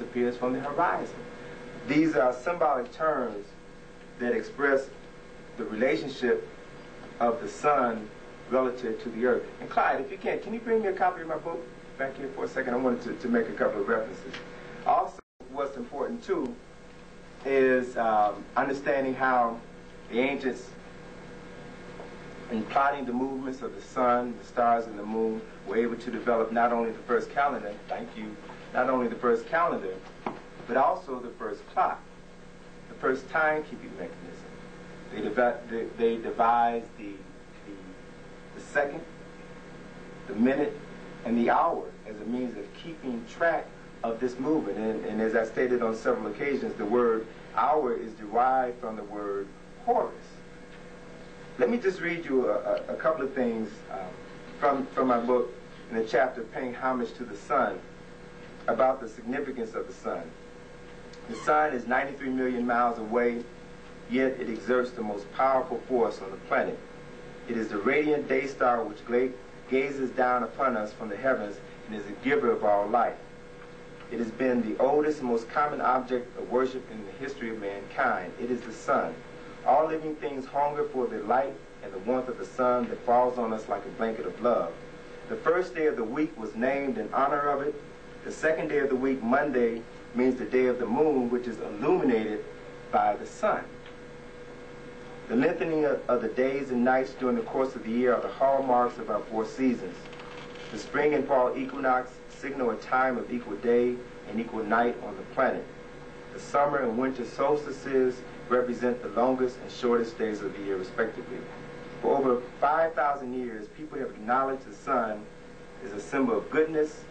disappears from the horizon. These are symbolic terms that express the relationship of the sun relative to the earth. And Clyde, if you can, can you bring me a copy of my book back here for a second? I wanted to, to make a couple of references. Also, what's important too is um, understanding how the ancients, in plotting the movements of the sun, the stars, and the moon, were able to develop not only the first calendar, thank you, not only the first calendar, but also the first clock, the first timekeeping mechanism. They, they, they devised the, the, the second, the minute, and the hour as a means of keeping track of this movement. And, and, as I stated on several occasions, the word hour is derived from the word Horus. Let me just read you a, a, a couple of things um, from, from my book in the chapter Paying Homage to the Sun about the significance of the sun. The sun is 93 million miles away, yet it exerts the most powerful force on the planet. It is the radiant day star which gazes down upon us from the heavens and is the giver of all life. It has been the oldest and most common object of worship in the history of mankind. It is the sun. All living things hunger for the light and the warmth of the sun that falls on us like a blanket of love. The first day of the week was named in honor of it. The second day of the week, Monday, means the day of the moon, which is illuminated by the sun. The lengthening of, of, the days and nights during the course of the year are the hallmarks of our four seasons. The spring and fall equinox signal a time of equal day and equal night on the planet. The summer and winter solstices represent the longest and shortest days of the year, respectively. For over 5,000 years, people have acknowledged the sun as a symbol of goodness,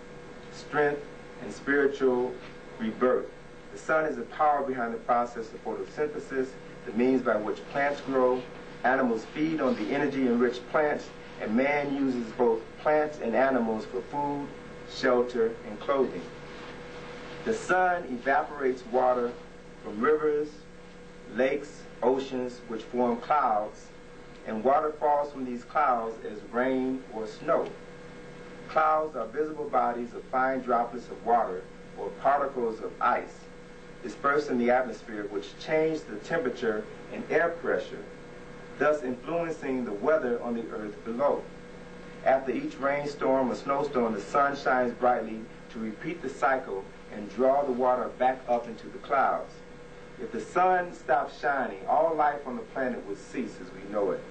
strength, and spiritual rebirth. The sun is the power behind the process of photosynthesis, the means by which plants grow, animals feed on the energy-enriched plants, and man uses both plants and animals for food, shelter, and clothing. The sun evaporates water from rivers, lakes, oceans, which form clouds, and water falls from these clouds as rain or snow. Clouds are visible bodies of fine droplets of water or particles of ice dispersed in the atmosphere which change the temperature and air pressure, thus influencing the weather on the earth below. After each rainstorm or snowstorm, the sun shines brightly to repeat the cycle and draw the water back up into the clouds. If the sun stopped shining, all life on the planet would cease as we know it.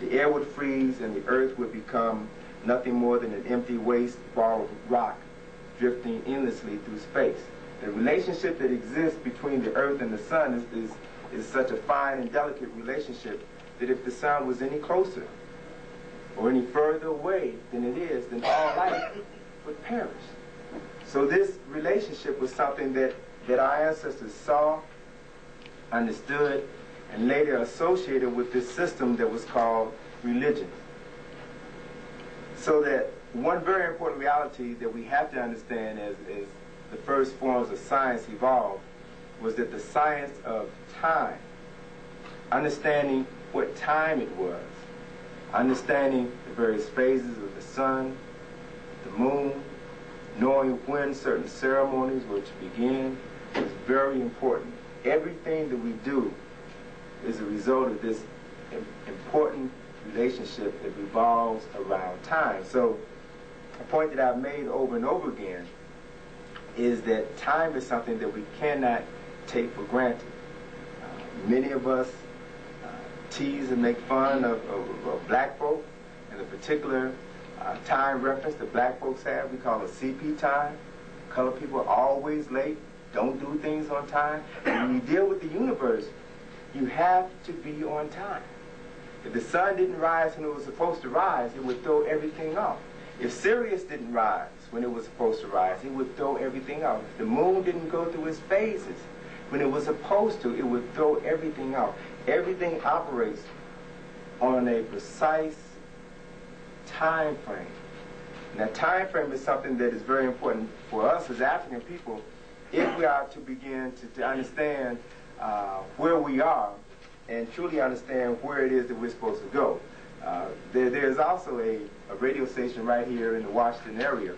The air would freeze and the earth would become nothing more than an empty waste ball of rock drifting endlessly through space. The relationship that exists between the earth and the sun is, is, is such a fine and delicate relationship that if the sun was any closer or any further away than it is, then all life would perish. So this relationship was something that, that our ancestors saw, understood, and later associated with this system that was called religion. So that one very important reality that we have to understand as, as the first forms of science evolved was that the science of time, understanding what time it was, understanding the various phases of the sun, the moon, knowing when certain ceremonies were to begin is very important. Everything that we do is a result of this important relationship that revolves around time. So a point that I've made over and over again is that time is something that we cannot take for granted. Uh, many of us uh, tease and make fun of, of, of, black folk and the particular uh, time reference that black folks have. We call it CP time. Colored people are always late, don't do things on time. And when you deal with the universe, you have to be on time. If the sun didn't rise when it was supposed to rise, it would throw everything off. If Sirius didn't rise when it was supposed to rise, it would throw everything off. If the moon didn't go through its phases when it was supposed to, it would throw everything off. Everything operates on a precise time frame. That time frame is something that is very important for us as African people if we are to begin to, to understand uh, where we are and truly understand where it is that we're supposed to go. Uh, there, there's also a, a, radio station right here in the Washington area,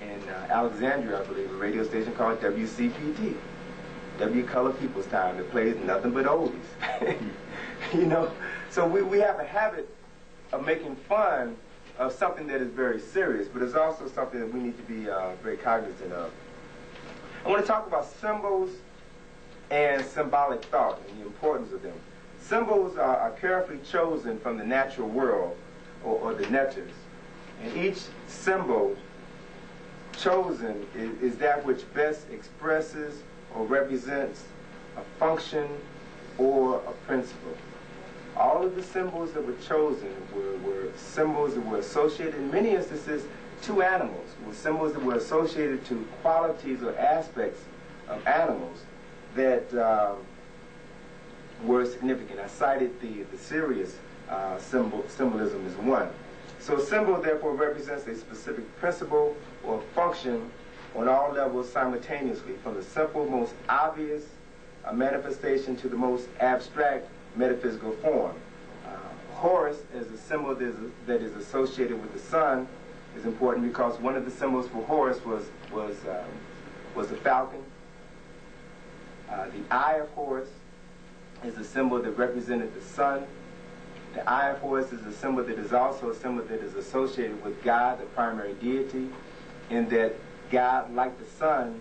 in uh, Alexandria, I believe, a radio station called WCPT, W Color People's Time, that plays nothing but oldies. you know, so we, we have a habit of making fun of something that is very serious, but it's also something that we need to be uh, very cognizant of. I want to talk about symbols and symbolic thought and the importance of them. Symbols are, are carefully chosen from the natural world or, or the natures. and each symbol chosen is, is that which best expresses or represents a function or a principle. All of the symbols that were chosen were, were symbols that were associated, in many instances, to animals, were symbols that were associated to qualities or aspects of animals that um, were significant. I cited the, the Sirius uh, symbol, symbolism as one. So symbol therefore represents a specific principle or function on all levels simultaneously, from the simple, most obvious uh, manifestation to the most abstract metaphysical form. Uh, Horus as a symbol that is, that is, associated with the sun is important because one of the symbols for Horus was was um, was the falcon. Uh, the eye of Horus is a symbol that represented the sun. The eye of Horus is a symbol that is also a symbol that is associated with God, the primary deity, in that God, like the sun,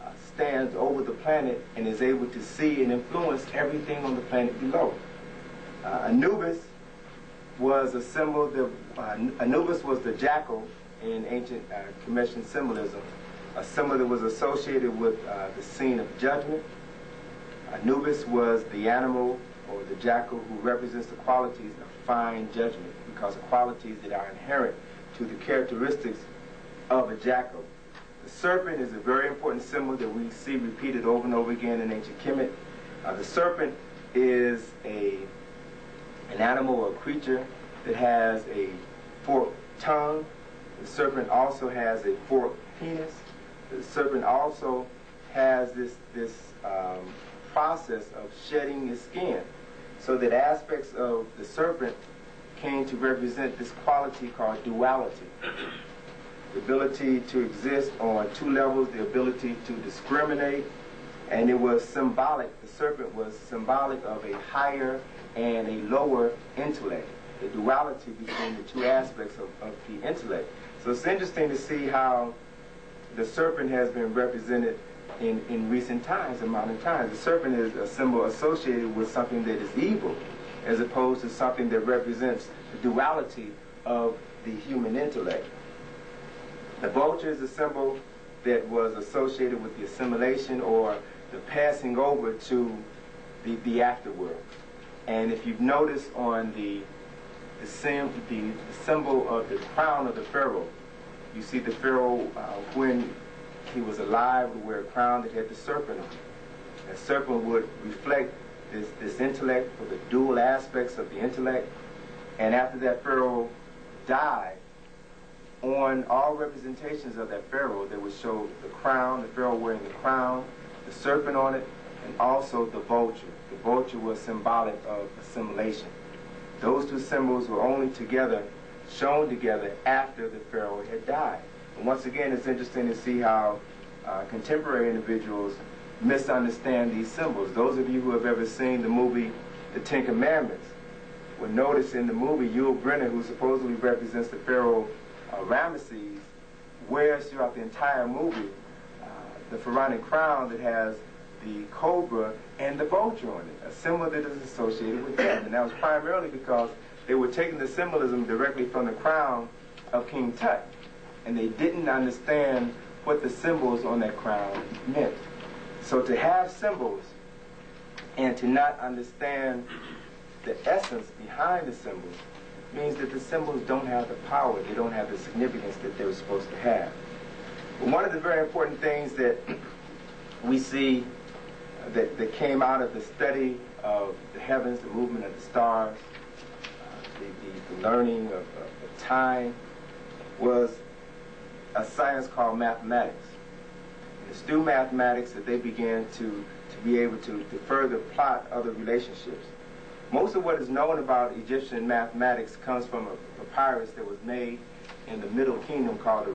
uh, stands over the planet and is able to see and influence everything on the planet below. Uh, Anubis was a symbol that uh, Anubis was the jackal in ancient uh, Commission symbolism, a symbol that was associated with uh, the scene of judgment. Anubis was the animal or the jackal who represents the qualities of fine judgment because of qualities that are inherent to the characteristics of a jackal. The serpent is a very important symbol that we see repeated over and over again in ancient Kemet. Uh, the serpent is a an animal or a creature that has a forked tongue. The serpent also has a forked penis. The serpent also has this this um, process of shedding his skin, so that aspects of the serpent came to represent this quality called duality the ability to exist on two levels, the ability to discriminate, and it was symbolic. The serpent was symbolic of a higher and a lower intellect, the duality between the two aspects of, of the intellect. So it's interesting to see how the serpent has been represented in, in recent times, in modern times. The serpent is a symbol associated with something that is evil, as opposed to something that represents the duality of the human intellect. The vulture is a symbol that was associated with the assimilation or the passing over to the, the afterworld. And if you've noticed on the the, sim, the, symbol of the crown of the pharaoh, you see the pharaoh uh, when he was alive would wear a crown that had the serpent on it. The serpent would reflect this, this intellect or the dual aspects of the intellect. And after that pharaoh died, on all representations of that pharaoh, they would show the crown, the pharaoh wearing the crown, the serpent on it, and also the vulture. The vulture was symbolic of assimilation. Those two symbols were only together, shown together after the pharaoh had died. And once again, it's interesting to see how uh, contemporary individuals misunderstand these symbols. Those of you who have ever seen the movie The Ten Commandments will notice in the movie Yul Brynner, who supposedly represents the pharaoh uh, Ramesses wears throughout the entire movie uh, the pharaonic crown that has the cobra and the vulture on it, a symbol that is associated with him. And that was primarily because they were taking the symbolism directly from the crown of King Tut. And they didn't understand what the symbols on that crown meant. So to have symbols and to not understand the essence behind the symbols means that the symbols don't have the power, they don't have the significance that they were supposed to have. But one of the very important things that we see that, that came out of the study of the heavens, the movement of the stars, uh, the, the, the, learning of, of, of time, was a science called mathematics. And it's through mathematics that they began to, to be able to, to further plot other relationships. Most of what is known about Egyptian mathematics comes from a papyrus that was made in the Middle Kingdom called the